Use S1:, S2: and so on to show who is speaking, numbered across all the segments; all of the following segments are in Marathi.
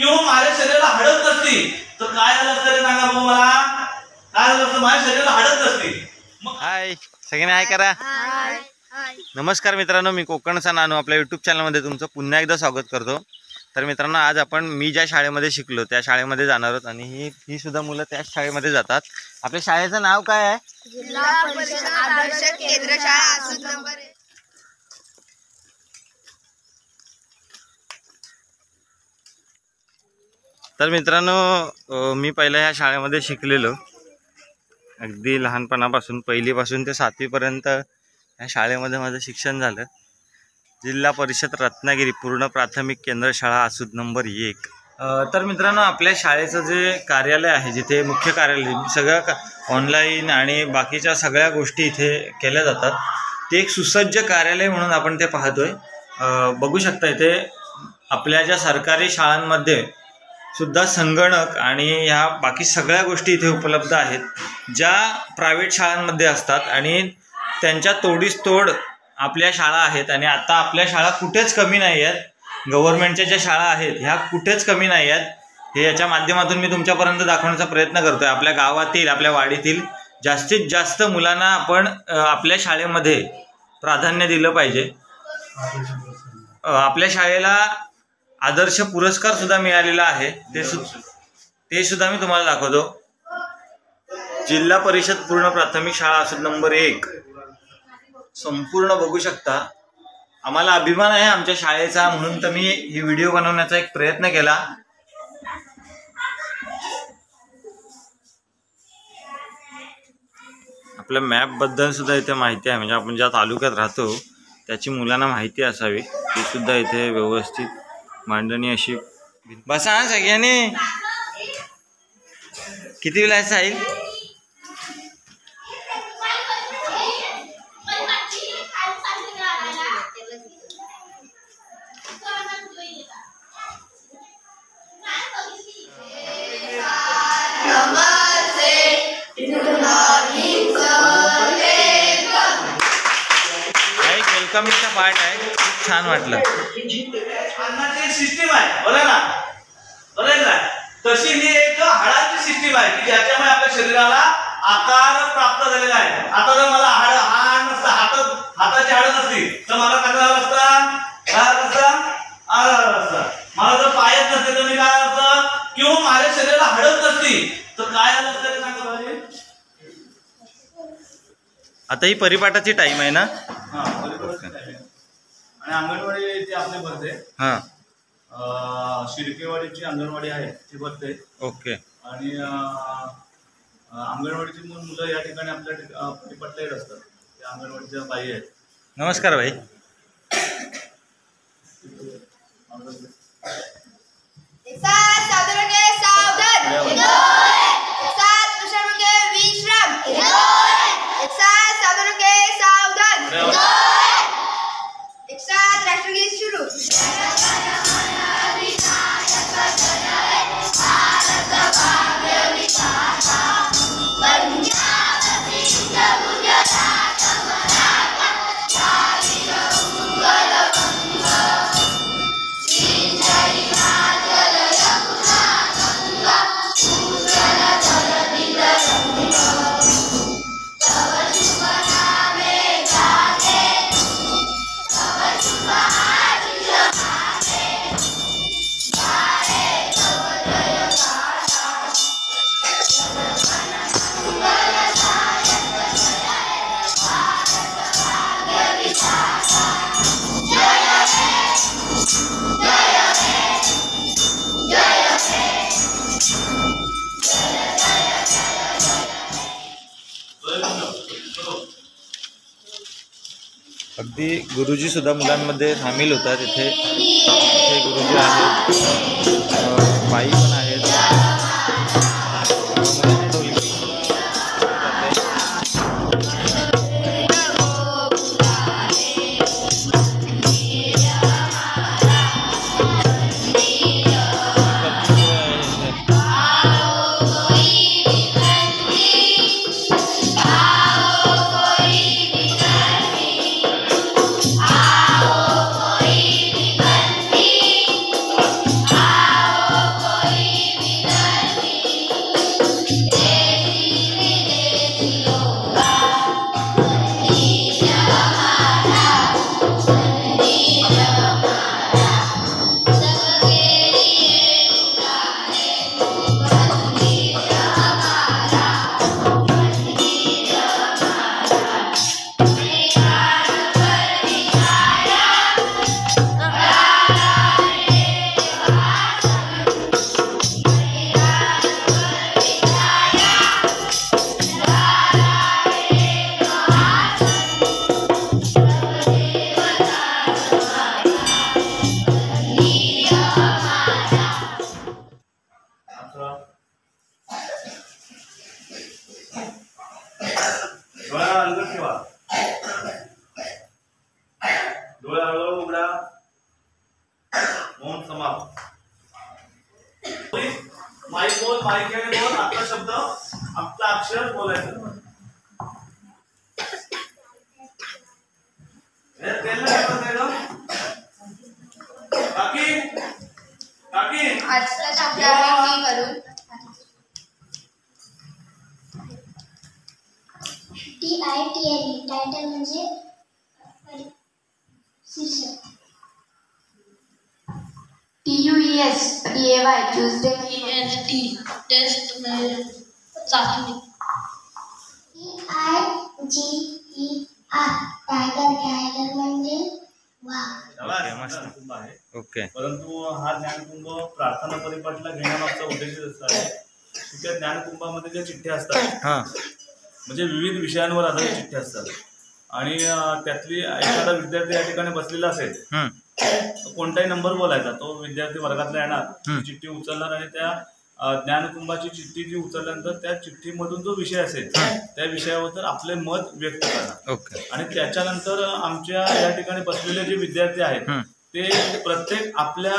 S1: किंवा माझ्या शरीराला हडत नसती तर काय झालं असतं रे सांगा भाऊ मला? काय झालं असतं? माझ्या शरीराला हडत नसती. मग
S2: हाय सगळ्यांनी हाय करा. नमस्कार मित्रांनो मी कोकणचा नानू आपल्या यूट्यूब चॅनलमध्ये तुमचं पुन्हा एकदा स्वागत करतो. तर मित्रांनो आज आपण मी ज्या शाळेमध्ये शिकलो त्या शाळेमध्ये जाणार आहोत आणि ही ही सुद्धा मुलं त्याच शाळेमध्ये जातात. आपल्या शाळेचं नाव काय आहे?
S3: जिल्हा परिषद आदर्श केंद्र शाळा आसूद नंबर एक.
S2: तर मित्रांनो मी पहिल्या ह्या शाळेमध्ये शिकलेलो. अगदी लहानपणापासून पहिलीपासून ते सातवीपर्यंत ह्या शाळेमध्ये माझं शिक्षण झालं. जिल्हा परिषद रत्नागिरी पूर्ण प्राथमिक केंद्र शाळा असूद नंबर एक. तर मित्रांनो आपल्या शाळेचं जे कार्यालय आहे जिथे मुख्य कार्यालय सगळं का ऑनलाईन आणि बाकीच्या सगळ्या गोष्टी इथे केल्या जातात ते एक सुसज्ज कार्यालय म्हणून आपण ते पाहतोय. बघू शकता इथे आपल्या ज्या सरकारी शाळांमध्ये सुद्धा संगणक आणि ह्या बाकी सगळ्या गोष्टी इथे उपलब्ध आहेत ज्या प्रायव्हेट शाळांमध्ये असतात आणि त्यांच्या तोडीस तोड आपल्या शाळा आहेत आणि आता आपल्या शाळा कुठेच कमी नाही आहेत. गव्हर्नमेंटच्या ज्या शाळा आहेत ह्या कुठेच कमी नाही आहेत. हे याच्या माध्यमातून मी तुमच्यापर्यंत दाखवण्याचा प्रयत्न करतो आहे आपल्या गावातील आपल्या वाडीतील जास्तीत जास्त मुलांना आपण आपल्या शाळेमध्ये प्राधान्य दिलं पाहिजे. आपल्या शाळेला आदर्श पुरस्कार सुद्धा मिळालेला आहे. ते सु ते सुद्धा मी तुम्हाला दाखवतो. जिल्हा परिषद पूर्ण प्राथमिक शाळा असून नंबर एक. संपूर्ण बघू शकता. आम्हाला अभिमान आहे आमच्या शाळेचा म्हणून तर मी ही व्हिडिओ बनवण्याचा एक प्रयत्न केला. आपल्या मॅपबद्दल सुद्धा इथे माहिती आहे. म्हणजे आपण ज्या तालुक्यात राहतो त्याची मुलांना माहिती असावी. ती सुद्धा इथे व्यवस्थित मांडणी अशी. बसा सगळ्यांनी. किती वेळा जाईल वेलकमिंगचा पार्ट आहे. खूप छान वाटलं.
S1: सिस्टीम आहे. बरोबर ना. बरोबर ना. तशी ही एक हाडाची सिस्टीम आहे की ज्याच्यामुळे आपल्या शरीराला आकार प्राप्त झालेला आहे. आता जर मला हाड हा हाड नसता हात हाताची हाड नसती तर मला काय झालं असता काय असता आला झालं मला जर पायच नसते तर मी काय झालं असतं किंवा माझ्या शरीराला हाडच नसती तर काय झालं असतं ते
S2: आता ही परिपाठाची टाइम आहे ना?
S1: हा, बरोबर आहे. आणि अंगणवाडी ती आपली भरते
S2: हां.
S1: अं, शिरकेवाडीची अंगणवाडी आहे ती भरते
S2: ओके
S1: आणि अं, अं, अंगणवाडीची मुलं या ठिकाणी आपल्या ठिक- अं, परिपाठला येत असतात. त्या अंगणवाडीच्या बाई आहेत.
S2: नमस्कार भाई.
S3: एक साथ सावधान के
S2: ती गुरुजीसुद्धा मुलांमध्ये सामील होतात. इथे हे गुरुजी आहेत. बाई
S1: माईक बोल माईक बोल. आपला शब्द आपला अक्षर बोलायचं हे तेल नाही टाकत आहे गं? काकी काकी
S3: आजचा आपल्याला मी करून
S4: T I T L E title म्हणजे परि- शीर्षक
S3: T U E S D A Y Tuesday
S5: S T test चाचणी
S4: T I G E R tiger tiger म्हणजे
S2: ओके.
S1: परंतु हा ज्ञानकुंभ प्रार्थना परिपाठला घेण्यामागचा उद्देश असा आहे की त्या ज्ञानकुंभामध्ये ज्या चिठ्ठ्या असतात
S2: हां.
S1: म्हणजे विविध विषयांवर आधारित चिठ्ठ्या असतात. आणि त्यातली एखादा विद्यार्थी या ठिकाणी बसलेला असेल कोणताही नंबर बोलायचा तो विद्यार्थी वर्गातला येणार चिठ्ठी उचलणार आणि त्या ज्ञानकुंभाची चिठ्ठी जी उचलल्यानंतर त्या चिठ्ठीमधून जो विषय असेल त्या विषयाबद्दल आपले मत व्यक्त करणार.
S2: ओके.
S1: आणि त्याच्यानंतर आमच्या या ठिकाणी बसलेले जे विद्यार्थी आहेत. ते प्रत्येक आपल्या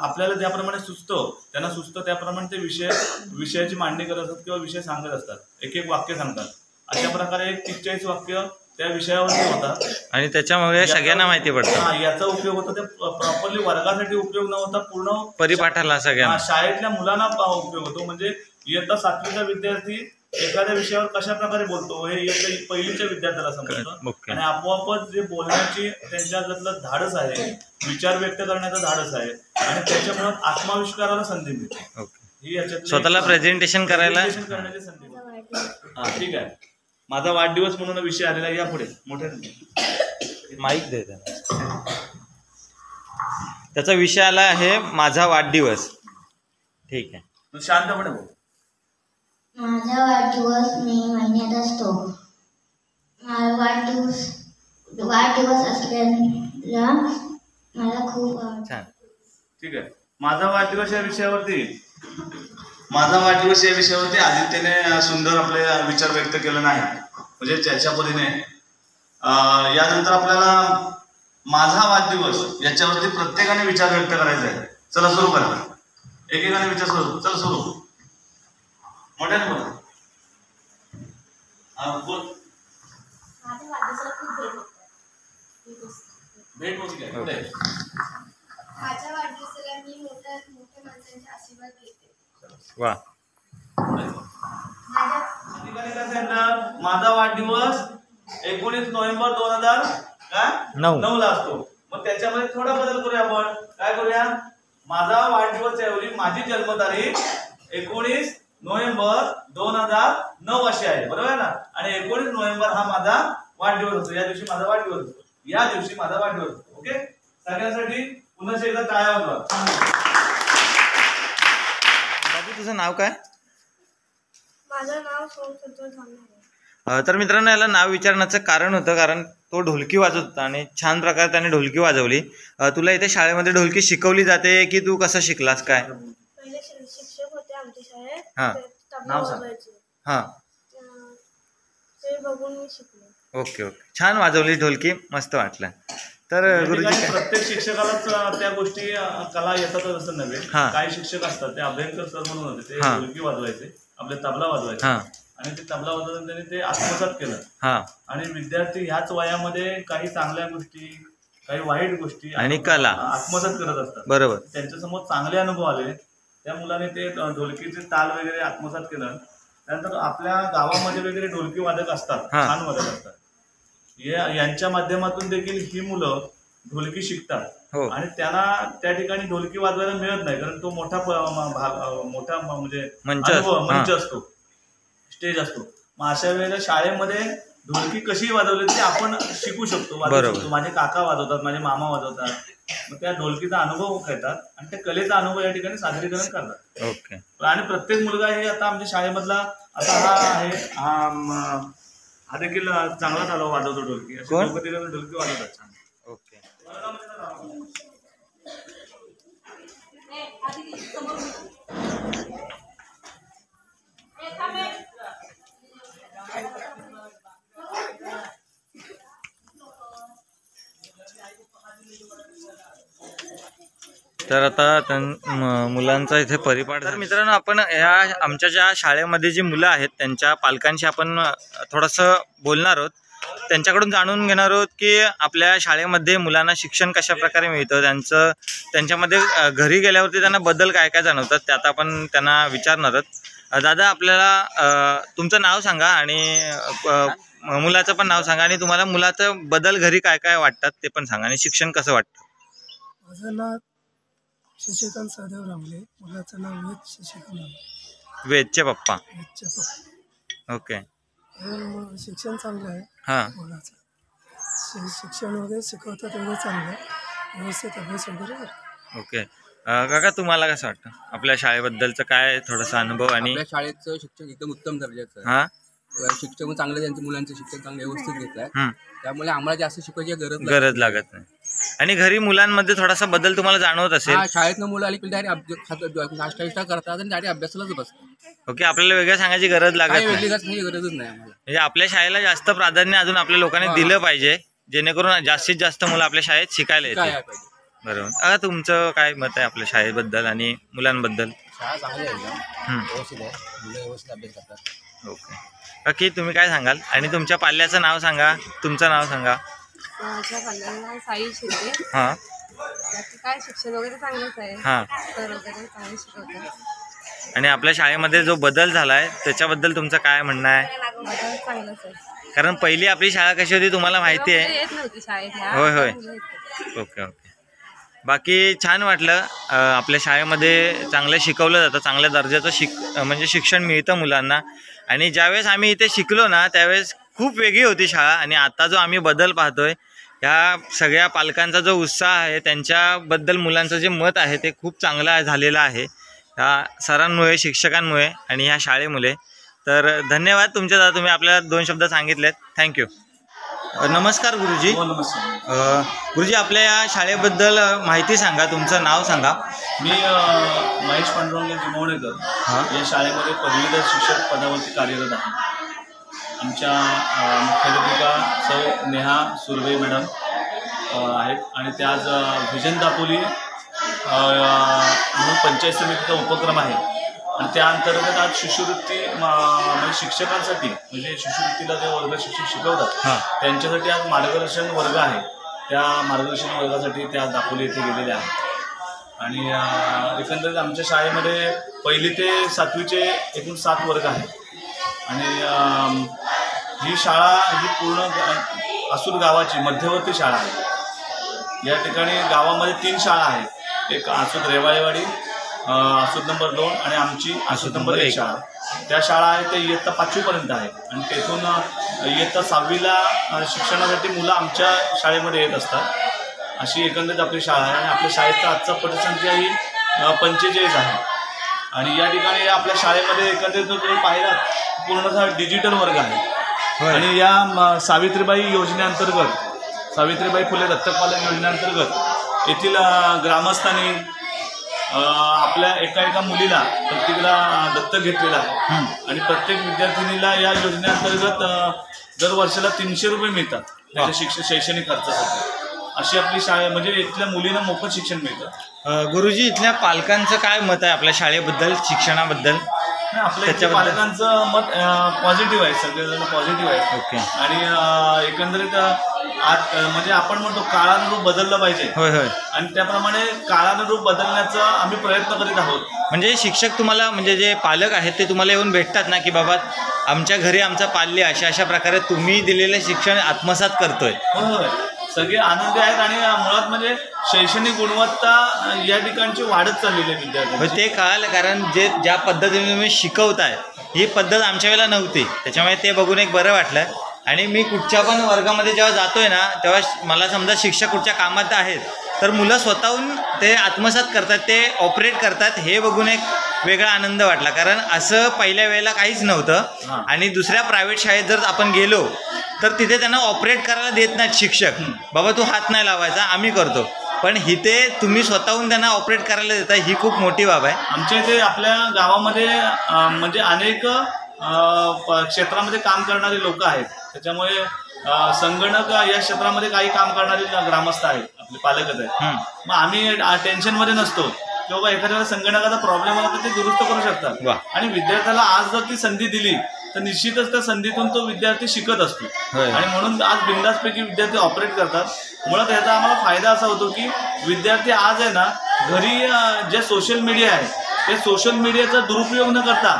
S1: आपल्याला ज्याप्रमाणे सुचतं त्यांना सुचतं त्याप्रमाणे ते विषय विषयाची मांडणी करत असतात किंवा विषय सांगत असतात. एक एक वाक्य सांगतात. अशा प्रकारे एक तीस चाळीस वाक्य त्या विषयावरती होतात
S2: आणि त्याच्यामुळे सगळ्यांना माहिती पडतं.
S1: हा याचा उपयोग होतो. ते प्रॉपरली वर्गासाठी उपयोग न होता पूर्ण
S2: परिपाठाला
S1: हा,
S2: सगळ्यांना.
S1: शाळेतल्या मुलांना पा- उपयोग होतो. म्हणजे इयत्ता सातवीचा विद्यार्थी एखाद्या विषयावर कशा प्रकारे बोलतो? हे इयत्ता पहिलीच्या विद्यार्थ्याला समजतं.
S2: ओके.
S1: आणि आपोआपच जे बोलण्याची त्यांच्यातलं धाडस आहे विचार व्यक्त करण्याचं धाडस आहे आणि त्याच्यामुळे आत्मविष्काराला संधी मिळते.
S2: ओके.
S1: ही याच्यातली
S2: स्वतःला प्रेझेंटेशन करायला?
S1: करण्याची संधी मिळते. हा ठीक आहे. माझा वाढदिवस म्हणून विषय आलेला. या पुढे. मोठ्या
S2: माईक दे. त्याचा विषय आला आहे माझा वाढदिवस. ठीक आहे.
S1: शांतपणे बोल.
S4: माझा वाढदिवस मे महिन्यात असतो. माझा वाढदिवस वाढदिवस असल्याला मला खूप
S2: छान.
S1: ठीक आहे. माझा वाढदिवस या विषयावरती माझा वाढदिवस या विषयावरती आदित्यने सुंदर आपले विचार व्यक्त केले नाही. म्हणजे त्याच्या परीने. यानंतर आपल्याला माझा वाढदिवस याच्यावरती प्रत्येकाने विचार व्यक्त करायचा आहे. चला सुरू करा. एकेकाने विचार सुरू. चला सुरू. मोठ्याने बोला. बोल.
S5: भेट
S1: होती. काय.
S3: माझ्या वाढदिवसाला मी मोठ्या मोठ्या माणसांचे आशीर्वाद घेते.
S2: वा.
S1: माझा वाढदिवस एकोणीस नोव्हेंबर दोन हजार काय?
S2: नऊ.
S1: नऊ ला असतो. मग त्याच्यामध्ये थोडा बदल करूया आपण. काय करूया? माझा वाढदिवस ऐवजी माझी जन्मतारीख एकोणीस नोव्हेंबर दोन हजार नऊ अशी आहे. बरोबर आहे ना? आणि एकोणीस नोव्हेंबर हा माझा वाढदिवस असतो. या दिवशी माझा वाढदिवस असतो. या दिवशी माझा वाढदिवस असतो. ओके? सगळ्यांसाठी पुन्हा एकदा टाळ्या वाजवा.
S2: तुझं नाव काय?
S5: माझं नाव
S2: तर मित्रांनो याला नाव विचारण्याचं कारण होतं कारण तो ढोलकी वाजवत होता आणि छान प्रकारे त्याने ढोलकी वाजवली. तुला इथे शाळेमध्ये ढोलकी शिकवली जाते की तू कसं शिकलास काय?
S5: पहिले शि- शिक्षक होते आमच्या शाळेत.
S2: हा.
S5: ते तबला
S1: नाव सांग.
S5: वाजवायचे.
S2: हां.
S5: अं, ते बघून मी शिकलो.
S2: Okay okay. छान वाजवली ढोलकी. मस्त वाटलं. तर
S1: या
S2: गुरुजी
S1: प्रत्येक शिक्षकालाच त्या गोष्टी कला येतातच असं नव्हे.
S2: हा.
S1: काही शिक्षक असतात ते अभ्यंकर सर म्हणून होते ते
S2: हा.
S1: ढोलकी वाजवायचे आपले तबला वाजवायचे.
S2: हां.
S1: आणि ते तबला वाजवून त्यांनी ते आत्मसात केलं.
S2: हां.
S1: आणि विद्यार्थी ह्याच वयामध्ये काही चांगल्या गोष्टी काही वाईट गोष्टी
S2: आणि कला.
S1: आत्मसात करत असतात.
S2: बरोबर.
S1: त्यांच्यासमोर चांगले अनुभव आले. त्या मुलाने ते ढोलकीचे ताल वगैरे आत्मसात केलं. त्यानंतर आपल्या गावामध्ये वगैरे ढोलकी वादक असतात
S2: हा.
S1: छान वादक असतात. यांच्या माध्यमातून देखील ही मुलं ढोलकी शिकतात.
S2: हो.
S1: आणि त्यांना त्या ठिकाणी ढोलकी वाजवायला मिळत नाही कारण तो मोठा प- म- भाग मोठा म- म्हणजे
S2: मंच
S1: अनुभव
S2: असतो.
S1: मंच
S2: हा.
S1: असतो. स्टेज असतो. मग अशा वेळेला शाळेमध्ये ढोलकी कशी वाजवली ते आपण शिकू शकतो वाजवू
S2: बरोबर.
S1: शकतो. माझे काका वाजवतात माझे मामा वाजवतात. मग त्या ढोलकीचा अनुभव घेतात आणि त्या कलेचा अनुभव या ठिकाणी सादरीकरण करतात.
S2: ओके.
S1: आणि प्रत्येक मुलगा हे आता आमच्या शाळेमधला आता हा आहे हा म- हा देखील चांगला चालू वाजवतो ढोलकी असे
S2: कोण?
S1: तिघं ढोलकी वाजवतात छान.
S2: ओके. तर आता त्यां- म- मुलांचा इथे परिपाठ तर मित्रांनो आपण ह्या आमच्या ज्या शाळेमध्ये जी मुलं आहेत त्यांच्या पालकांशी आपण थोडंसं बोलणार आहोत. त्यांच्याकडून जाणून घेणार आहोत की आपल्या शाळेमध्ये मुलांना शिक्षण कशा प्रकारे मिळतं त्यांचं त्यांच्यामध्ये घरी गेल्यावरती त्यांना बदल काय काय जाणवतात ते आता आपण त्यांना विचारणार आहोत. दादा आपल्याला तुमचं नाव सांगा आणि मुलाचं पण नाव सांगा आणि तुम्हाला मुलाचं बदल घरी काय काय वाटतात ते पण सांगा आणि शिक्षण कसं वाटतं?
S6: माझं नाव शशिकांत सदैव रामले. मुलाचं नाव वेद शशिकांत रामले.
S2: वेदचे पप्पा.
S6: वेदचे पप्पा.
S2: ओके.
S6: हे म- शिक्षण चांगलं आहे.
S2: हां.
S6: मुलाचं. शि शिक्षण वगैरे शिकवतात एवढं चांगलं आहे. व्यवस्थित अभ्यास वगैरे करतात
S2: ओके. अं, काका तुम्हाला कसं वाटतं? आपल्या शाळेबद्दलचं काय थोडासा अनुभव आणि
S7: आपल्या शाळेचं शिक्षण एकदम उत्तम दर्जाचं आहे.
S2: हां?
S7: शिक्षक चांगलं त्यांच्या मुलांचं शिक्षण चांगलं व्यवस्थित घेत आहे
S2: हं,
S7: त्यामुळे आम्हाला जास्त शिकवायची गरज नाही.
S2: गरज लागत नाही. आणि घरी मुलांमध्ये थोडासा बदल तुम्हाला जाणवत असेल.
S7: हा शाळेतनं मुलं आली की डायरेक्ट नाश्ता विष्टा करतात आणि डायरेक्ट अभ्यासालाच बसतात.
S2: ओके आपल्याला वेगळं सांगायची गरज लागत
S7: काही
S2: नाही.
S7: काही गरजच नाही आम्हाला.
S2: म्हणजे आपल्या शाळेला जास्त प्राधान्य अजून आपल्या लोकांनी दिलं पाहिजे जेणेकरून जास्तीत जास्त मुलं आपल्या शाळेत शिकायला
S7: काय
S2: येतील.
S7: आहे पाहिजे.
S2: बरोबर. आता तुमचं काय मत आहे आपल्या शाळेबद्दल आणि मुलांबद्दल?
S7: शाळा चांगली आहे एकदम.
S2: हं,
S7: व्यवस्थित आहे. मुलं व्यवस्थित अभ्यास करतात.
S2: ओके. बाकी तुम्ही काय सांगाल? आणि तुमच्या पाल्याचं नाव सांगा तुमचं नाव सांगा.
S5: माझ्या पाल्याला साई शिंदे.
S2: हां.
S5: बाकी काय शिक्षण वगैरे चांगलंच आहे.
S2: हां.
S5: सर वगैरे चांगले शिकवतात.
S2: आणि आपल्या शाळेमध्ये जो बदल झाला आहे त्याच्याबद्दल तुमचं काय म्हणणं आहे?
S5: माझं चांगलंच आहे.
S2: कारण पहिली आपली शाळा कशी होती तुम्हाला माहिती आहे.
S5: मुलं येत नव्हती शाळेत ह्या
S2: होय, होय.
S5: आता मुलं येतात.
S2: Okay okay. बाकी छान वाटलं अ, आपल्या शाळेमध्ये चांगलं शिकवलं जातं चांगल्या दर्जाचं शिक अ, म्हणजे शिक्षण मिळतं मुलांना. आणि ज्यावेळेस आम्ही इथे शिकलो ना त्यावेळेस खूप वेगळी होती शाळा आणि आता जो आम्ही बदल पाहतोय ह्या सगळ्या पालकांचा जो उत्साह आहे त्यांच्याबद्दल मुलांचं जे मत आहे ते खूप चांगलं झालेलं आहे. ह्या सरांमुळे शिक्षकांमुळे आणि ह्या शाळेमुळे. तर धन्यवाद तुमचे दादा तुम्ही आपल्याला दोन शब्द सांगितलेत. थँक्यू नमस्कार गुरुजी.
S1: हो नमस्कार.
S2: गुरुजी आपल्या या शाळेबद्दल माहिती सांगा तुमचं नाव सांगा.
S1: मी महेश पांडुरंग जिमवणेकर.
S2: हां.
S1: या शाळेमध्ये पदवीधर शिक्षक पदावरती कार्यरत आहे. आमच्या मुख्याध्यापिका सौ नेहा सुर्वे मॅडम आहेत. आणि त्या आज व्हिजन दापोली म्हणून पंचायत समितीचा उपक्रम आहे. आणि त्या अंतर्गत आज शिष्यवृत्ती म, म्हणजे शिक्षकांसाठी म्हणजे शिष्यवृत्तीला जे वर्ग शिक्षक शिकवतात
S2: हां.
S1: त्यांच्यासाठी आज मार्गदर्शन वर्ग आहे. त्या मार्गदर्शन वर्गासाठी त्या दापोली येथे गेलेल्या आहेत. आणि एकंदरीत आमच्या शाळेमध्ये पहिली ते सातवीचे एकूण सात वर्ग आहेत. आणि ही शाळा ही पूर्ण आसूर गावाची मध्यवर्ती शाळा आहे. या ठिकाणी गावामध्ये तीन शाळा आहेत. एक आसूद रेवाळेवाडी आसूद नंबर दोन आणि आमची आसूद नंबर एक शाळा. त्या शाळा आहेत त्या इयत्ता पाचवीपर्यंत आहेत आणि तेथून इयत्ता सहावीला शिक्षणासाठी मुलं आमच्या शाळेमध्ये येत असतात. अशी एकंदरीत आपली शाळा आहे आणि आपल्या शाळेचा आजचा पटसंख्या ही पंचेचाळीस आहे. आणि या ठिकाणी आपल्या शाळेमध्ये एकंदरीत जर तुम्ही पाहिलात पूर्णतः डिजिटल वर्ग आहे. आणि या सावित्रीबाई योजनेअंतर्गत सावित्रीबाई फुले दत्तक पालन योजनेअंतर्गत येथील ग्रामस्थांनी आपल्या एका एका मुलीला प्रत्येकाला दत्तक घेतलेलं आहे. आणि प्रत्येक विद्यार्थिनीला या योजनेअंतर्गत दर वर्षाला तीनशे रुपये मिळतात त्याच्या शिक्षण शैक्षणिक खर्चासाठी. अशी आपली शाळा म्हणजे इथल्या मुलींना मोफत शिक्षण मिळतं.
S2: गुरुजी इथल्या पालकांचं काय मत आहे आपल्या शाळेबद्दल शिक्षणाबद्दल?
S1: आपल्या
S2: त्याच्याबद्दल-
S1: पालकांचं मत पॉझिटिव्ह आहे सगळेजण पॉझिटिव्ह आहे.
S2: ओके.
S1: आणि अ, एकंदरीत अ, आत- अ, म्हणजे आपण म्हणतो काळानुरूप बदललं पाहिजे.
S2: होय होय.
S1: आणि त्याप्रमाणे काळानुरूप बदलण्याचा आम्ही प्रयत्न करीत आहोत.
S2: म्हणजे शिक्षक तुम्हाला म्हणजे जे पालक आहेत ते तुम्हाला येऊन भेटतात ना की बाबा आमच्या घरी आमचा पाल्य अशा अशा प्रकारे तुम्ही दिलेलं शिक्षण आत्मसात करतोय.
S1: होय होय. सगळे आनंदी आहेत आणि मुळात म्हणजे शैक्षणिक गुणवत्ता या ठिकाणची वाढत चाललेली आहे विद्यार्थी
S2: ते कळालं कारण जे ज्या पद्धतीने तुम्ही शिकवताय ही पद्धत आमच्या वेळेला नव्हती. त्याच्यामुळे ते बघून एक बरं वाटलं. आणि मी कुठच्या पण वर्गामध्ये जेव्हा जातोय ना तेव्हा श- मला समजा शिक्षक कुठच्या कामात आहेत तर मुलं स्वतःहून ते आत्मसात करतात ते ऑपरेट करतात हे बघून एक वेगळा आनंद वाटला. कारण असं पहिल्या वेळेला काहीच नव्हतं. आणि दुसऱ्या प्रायव्हेट शाळेत जर आपण गेलो तर तिथे त्यांना ऑपरेट करायला देत नाहीत शिक्षक. बाबा तू हात नाही लावायचा आम्ही करतो. पण इथे तुम्ही स्वतःहून त्यांना ऑपरेट करायला देता ही खूप मोठी बाब आहे.
S1: आमच्या इथे आपल्या गावामध्ये म्हणजे अनेक क्षेत्रामध्ये काम करणारे लोक आहेत. त्याच्यामुळे संगणक या क्षेत्रामध्ये काही काम करणारे ग्रामस्थ आहेत पालकच आहेत. मग आम्ही टेन्शनमध्ये नसतो. की बाबा एखाद्या संगणकाचा प्रॉब्लेम आला तर ते दुरुस्त करू शकतात
S2: वा.
S1: आणि विद्यार्थ्याला आज जर ती संधी दिली तर निश्चितच त्या संधीतून तो विद्यार्थी शिकत असतो
S2: होय.
S1: आणि म्हणून आज बिंदासपैकी विद्यार्थी ऑपरेट करतात मुळात याचा आम्हाला फायदा असा होतो की विद्यार्थी आज आहे ना घरी अं, जे सोशल मीडिया आहे ते सोशल मीडियाचा दुरुपयोग न करता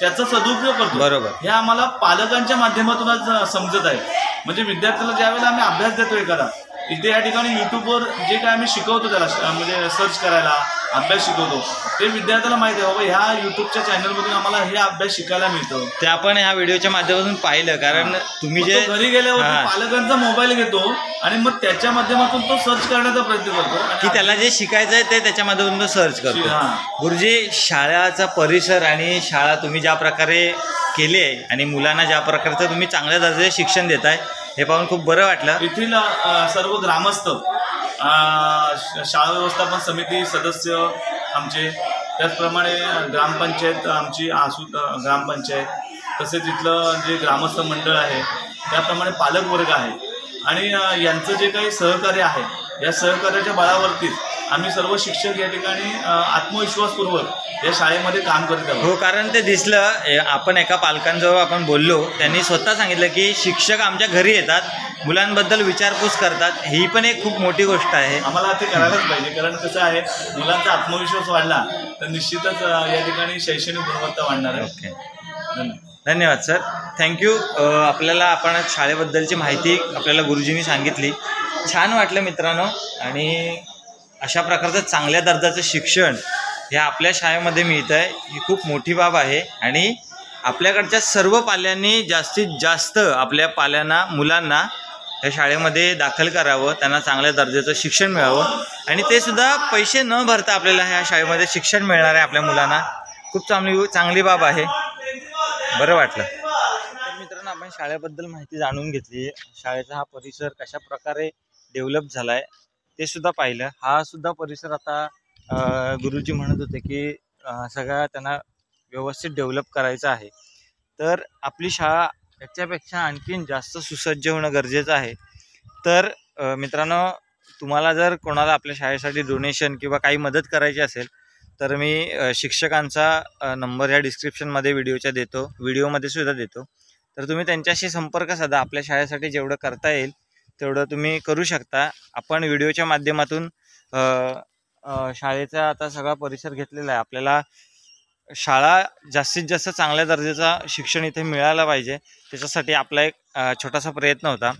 S1: त्याचा सदुपयोग करतो
S2: बरोबर.
S1: हे आम्हाला पालकांच्या माध्यमातून आज अं, समजत आहे म्हणजे विद्यार्थ्याला ज्यावेळेला आम्ही अभ्यास देतो एखादा इथे या ठिकाणी युट्यूबवर जे काय आम्ही शिकवतो त्याला अं, म्हणजे सर्च करायला अभ्यास शिकवतो. ते विद्यार्थ्याला माहिती आहे बाबा ह्या युट्यूबच्या चॅनलमधून आम्हाला हे अभ्यास शिकायला मिळतो.
S2: ते आपण ह्या व्हिडिओच्या माध्यमातून पाहिलं कारण तुम्ही जे
S1: तो घरी गेल्यावर
S2: हा.
S1: पालकांचा मोबाईल घेतो आणि मग त्याच्या माध्यमातून तो सर्च करण्याचा प्रयत्न करतो. आणि
S2: की त्याला जे शिकायचं आहे ते त्याच्या माध्यमातून तो सर्च करतो.
S1: हा.
S2: गुरुजी शाळाचा परिसर आणि शाळा तुम्ही ज्या प्रकारे केली आहे आणि मुलांना ज्या प्रकारचं तुम्ही चांगल्या दर्जाचे शिक्षण देताय हे पाहून खूप बरं वाटलं.
S1: येथील सर्व ग्रामस्थ शाळा व्यवस्थापन समिती सदस्य आमचे त्याचप्रमाणे ग्रामपंचायत आमची आसू ग्रामपंचायत तसेच इथलं जे ग्रामस्थ मंडळ आहे त्याप्रमाणे पालक वर्ग आहे. आणि यांचं जे काही सहकार्य आहे या सहकार्याच्या बळावरतीच आम्ही सर्व शिक्षक या ठिकाणी आत्मविश्वासपूर्वक या शाळेमध्ये काम करीत आहोत.
S2: हो कारण ते दिसलं ए, आपण एका पालकांजवळ आपण बोललो त्यांनी स्वतः सांगितलं की शिक्षक आमच्या घरी येतात मुलांबद्दल विचारपूस करतात ही पण एक खूप मोठी गोष्ट आहे.
S1: आम्हाला ते करायलाच पाहिजे कारण कसं आहे मुलांचा आत्मविश्वास वाढला तर निश्चितच अ, या ठिकाणी शैक्षणिक गुणवत्ता वाढणार आहे.
S2: ओके.
S1: धन्यवाद.
S2: धन्यवाद सर. थँक्यू आपल्याला आपण शाळेबद्दलची माहिती आपल्याला गुरुजींनी सांगितली. छान वाटलं मित्रांनो आणि अशा प्रकारचं चांगल्या दर्जाचं शिक्षण हे आपल्या शाळेमध्ये मिळतं आहे ही खूप मोठी बाब आहे. आणि आपल्याकडच्या सर्व पाल्यांनी जास्तीत जास्त आपल्या पाल्यांना मुलांना या शाळेमध्ये दाखल करावं त्यांना चांगल्या दर्जाचं शिक्षण मिळावं. आणि ते सुद्धा पैसे न भरता आपल्याला ह्या शाळेमध्ये शिक्षण मिळणार आहे आपल्या मुलांना. खूप चांगली चांगली बाब आहे. बरं वाटलं. तर मित्रांनो आपण शाळेबद्दल माहिती जाणून घेतली. शाळेचा हा परिसर कशा प्रकारे डेव्हलप झाला आहे ते सुद्धा पाहिलं. हा सुद्धा परिसर आता गुरुजी म्हणत होते की सगळा त्यांना व्यवस्थित डेव्हलप करायचं आहे. तर आपली शाळा याच्यापेक्षा आणखीन जास्त सुसज्ज होणं गरजेचं आहे. तर मित्रांनो तुम्हाला जर कोणाला आपल्या शाळेसाठी डोनेशन किंवा काही मदत करायची असेल तर मी शिक्षकांचा नंबर या डिस्क्रिप्शनमध्ये व्हिडिओच्या देतो. व्हिडिओमध्ये सुद्धा देतो. तर तुम्ही त्यांच्याशी संपर्क साधा. आपल्या शाळेसाठी जेवढं करता येईल तेवढं तुम्ही करू शकता. आपण व्हिडिओच्या माध्यमातून शाळेचा आता सगळा परिसर घेतलेला आहे. आपल्याला शाळा जास्तीत जास्त चांगल्या दर्जाचा शिक्षण इथे मिळायला पाहिजे. त्याच्यासाठी आपला एक छोटासा प्रयत्न होता.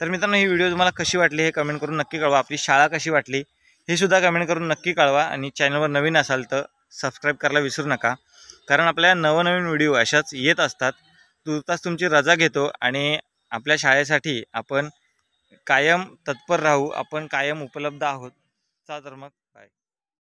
S2: तर मित्रांनो ही व्हिडिओ तुम्हाला कशी वाटली हे कमेंट करून नक्की कळवा. आपली शाळा कशी वाटली हे सुद्धा कमेंट करून नक्की कळवा. आणि चॅनलवर नवीन असाल तर सबस्क्राईब करायला विसरू नका. कारण आपल्या नवनवीन व्हिडिओ अशाच येत असतात. तुर्तास तुमची रजा घेतो आणि आपल्या शाळेसाठी आपण कायम तत्पर राहू आपण कायम उपलब्ध आहोत. चा तर मग